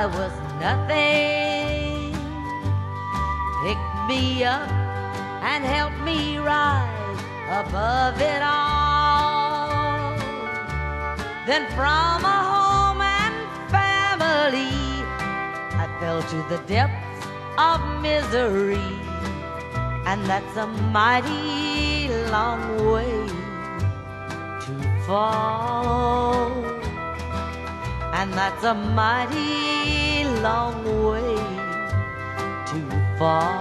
I was nothing. Pick me up and help me rise above it all. Then from a home and family, I fell to the depths of misery. And that's a mighty long way to fall. And that's a mighty long way to fall.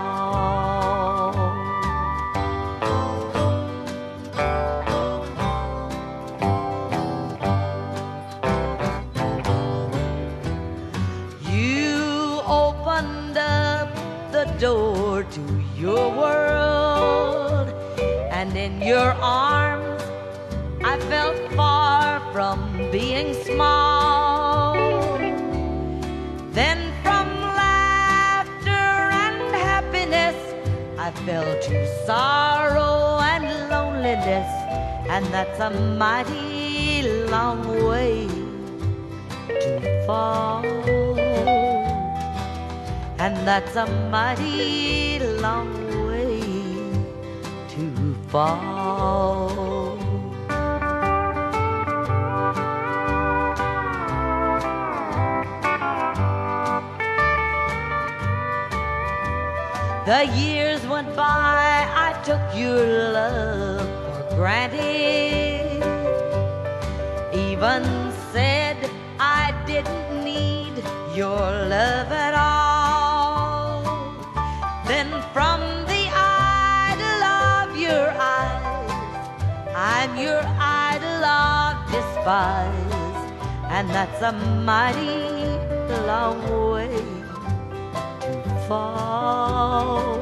You opened up the door to your world, and in your arms I felt far from being small. I fell to sorrow and loneliness, and that's a mighty long way to fall. And that's a mighty long way to fall. The years went by, I took your love for granted. Even said I didn't need your love at all. Then from the idol of your eyes, I'm your idol of despise. And that's a mighty long way fall.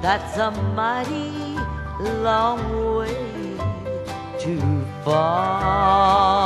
That's a mighty long way to fall.